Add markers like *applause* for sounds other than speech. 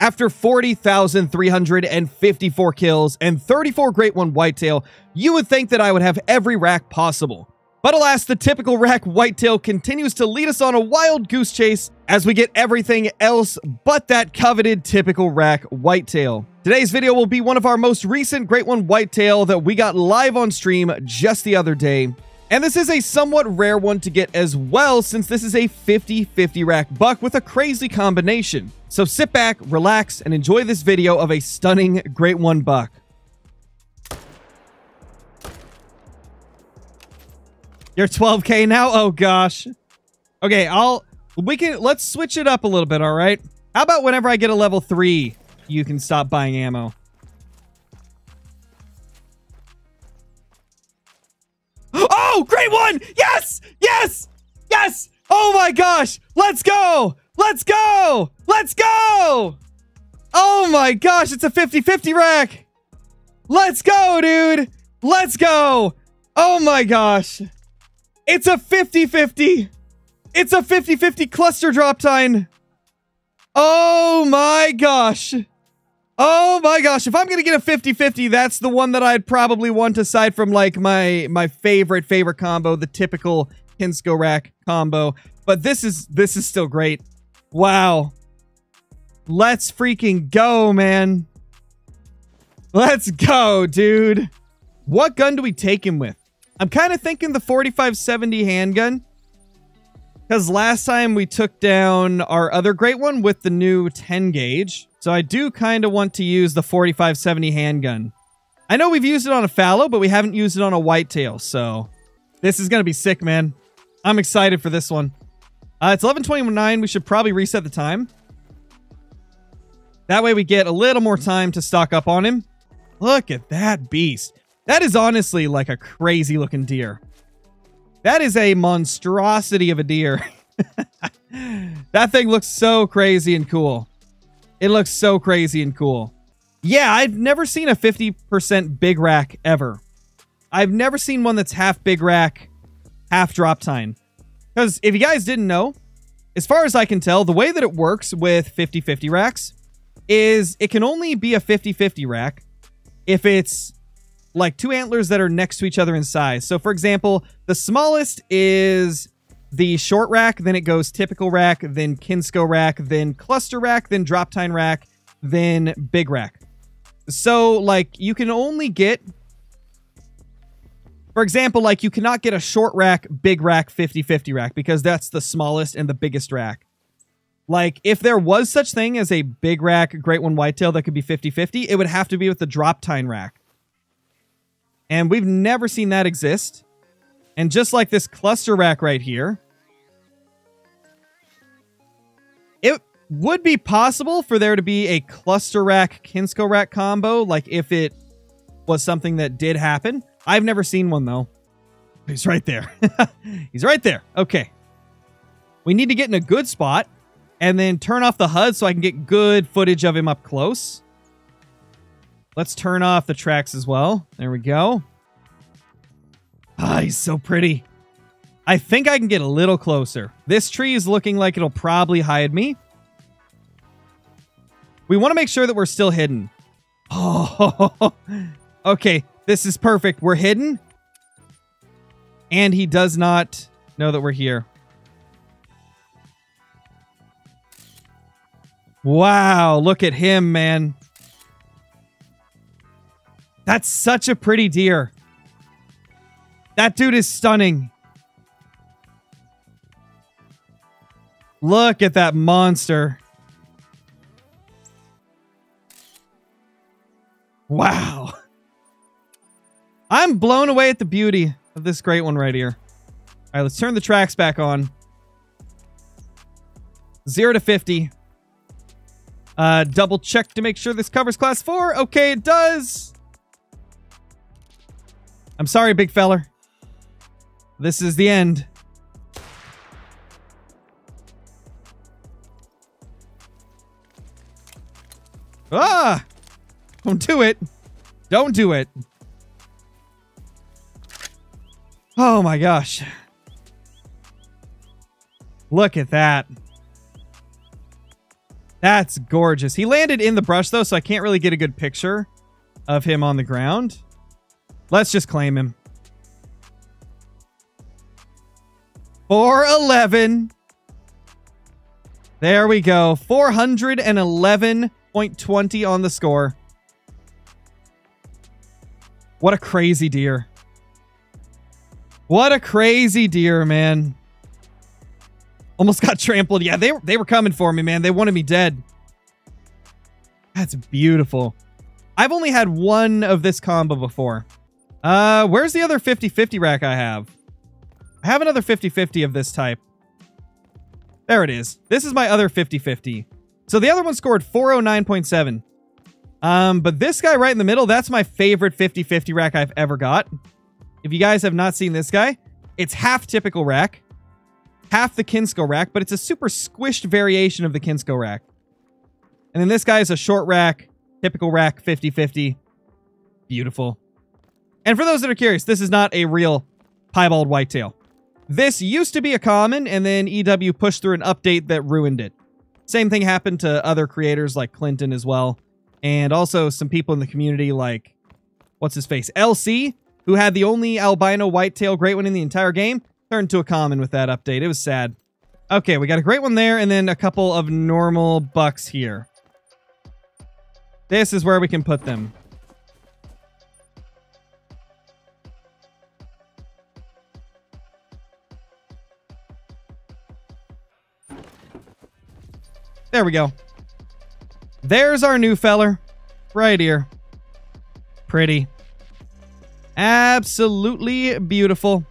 After 40,354 kills and 34 Great One Whitetail, you would think that I would have every rack possible. But alas, the typical rack whitetail continues to lead us on a wild goose chase as we get everything else but that coveted typical rack whitetail. Today's video will be one of our most recent Great One Whitetail that we got live on stream just the other day. And this is a somewhat rare one to get as well since this is a 50-50 rack buck with a crazy combination. So sit back, relax, and enjoy this video of a stunning Great One buck. You're 12k now? Oh gosh. Okay, I'll we can let's switch it up a little bit, all right? How about whenever I get a level 3, you can stop buying ammo. Oh, great one! Yes! Yes! Yes! Oh my gosh! Let's go! Let's go! Let's go! Oh my gosh, it's a 50-50 rack! Let's go, dude! Let's go! Oh my gosh! It's a 50-50. It's a 50-50 cluster drop tine. Oh my gosh. Oh my gosh. If I'm going to get a 50-50, that's the one that I'd probably want aside from like my my favorite favorite combo, the typical Kinsko rack combo. But this is this is still great. Wow. Let's freaking go, man. Let's go, dude. What gun do we take him with? I'm kind of thinking the 4570 handgun. Because last time we took down our other great one with the new 10 gauge. So I do kind of want to use the 4570 handgun. I know we've used it on a fallow, but we haven't used it on a whitetail. So this is going to be sick, man. I'm excited for this one. Uh, it's 11.29. We should probably reset the time. That way we get a little more time to stock up on him. Look at that beast. That is honestly like a crazy looking deer. That is a monstrosity of a deer. *laughs* that thing looks so crazy and cool. It looks so crazy and cool. Yeah, I've never seen a 50% big rack ever. I've never seen one that's half big rack, half drop tine. Because if you guys didn't know, as far as I can tell, the way that it works with 50-50 racks is it can only be a 50-50 rack if it's like two antlers that are next to each other in size. So for example, the smallest is the short rack, then it goes typical rack, then Kinsko rack, then cluster rack, then drop tine rack, then big rack. So like you can only get for example, like you cannot get a short rack, big rack, 50-50 rack because that's the smallest and the biggest rack. Like, if there was such thing as a big rack Great One Whitetail that could be 50-50, it would have to be with the drop tine rack. And we've never seen that exist. And just like this cluster rack right here, it would be possible for there to be a cluster rack Kinsko rack combo, like if it was something that did happen. I've never seen one though. He's right there. *laughs* He's right there. Okay. We need to get in a good spot and then turn off the HUD so I can get good footage of him up close. Let's turn off the tracks as well. There we go. Ah, he's so pretty. I think I can get a little closer. This tree is looking like it'll probably hide me. We want to make sure that we're still hidden. Oh, *laughs* okay. This is perfect. We're hidden. And he does not know that we're here. Wow, look at him, man. That's such a pretty deer. That dude is stunning. Look at that monster. Wow. I'm blown away at the beauty of this great one right here. All right, let's turn the tracks back on. 0 to 50. Uh, double check to make sure this covers class 4. Okay, it does. I'm sorry, big feller. This is the end. Ah! Don't do it. Don't do it. Oh my gosh. Look at that. That's gorgeous. He landed in the brush, though, so I can't really get a good picture of him on the ground. Let's just claim him. 411. There we go. 411.20 on the score. What a crazy deer. What a crazy deer, man. Almost got trampled. Yeah, they, they were coming for me, man. They wanted me dead. That's beautiful. I've only had one of this combo before. Uh, where's the other 50-50 rack I have? I have another 50-50 of this type. There it is. This is my other 50-50. So the other one scored 409.7. Um, but this guy right in the middle, that's my favorite 50-50 rack I've ever got. If you guys have not seen this guy, it's half typical rack, half the Kinsko rack, but it's a super squished variation of the Kinsko rack. And then this guy is a short rack, typical rack 50-50. Beautiful. And for those that are curious, this is not a real piebald whitetail. This used to be a common, and then EW pushed through an update that ruined it. Same thing happened to other creators like Clinton as well, and also some people in the community like, what's his face, LC, who had the only albino whitetail great one in the entire game, turned to a common with that update. It was sad. Okay, we got a great one there, and then a couple of normal bucks here. This is where we can put them. There we go. There's our new feller. Right here. Pretty. Absolutely beautiful.